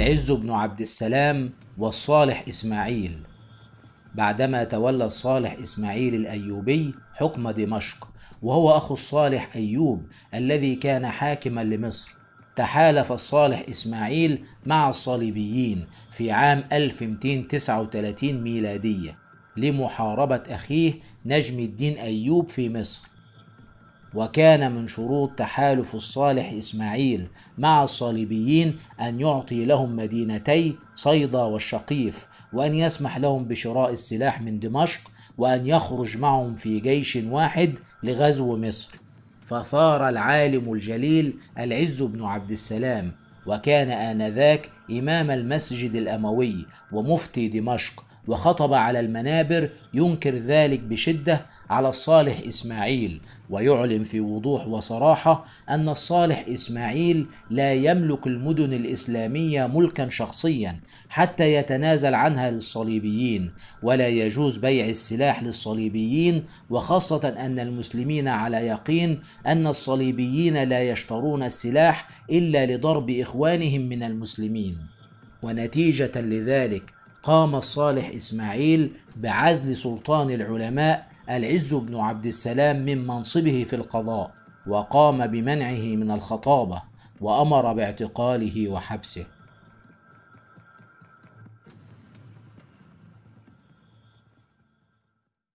العز بن عبد السلام والصالح إسماعيل. بعدما تولى الصالح إسماعيل الأيوبي حكم دمشق وهو أخو الصالح أيوب الذي كان حاكما لمصر تحالف الصالح إسماعيل مع الصليبيين في عام 1239 ميلادية لمحاربة أخيه نجم الدين أيوب في مصر. وكان من شروط تحالف الصالح إسماعيل مع الصليبيين أن يعطي لهم مدينتي صيدا والشقيف وأن يسمح لهم بشراء السلاح من دمشق وأن يخرج معهم في جيش واحد لغزو مصر. فثار العالم الجليل العز بن عبد السلام وكان آنذاك إمام المسجد الأموي ومفتي دمشق. وخطب على المنابر ينكر ذلك بشدة على الصالح إسماعيل. ويعلن في وضوح وصراحة أن الصالح إسماعيل لا يملك المدن الإسلامية ملكا شخصيا حتى يتنازل عنها للصليبيين ولا يجوز بيع السلاح للصليبيين وخاصة أن المسلمين على يقين أن الصليبيين لا يشترون السلاح إلا لضرب إخوانهم من المسلمين. ونتيجة لذلك قام الصالح إسماعيل بعزل سلطان العلماء العز بن عبد السلام من منصبه في القضاء وقام بمنعه من الخطابة وأمر باعتقاله وحبسه.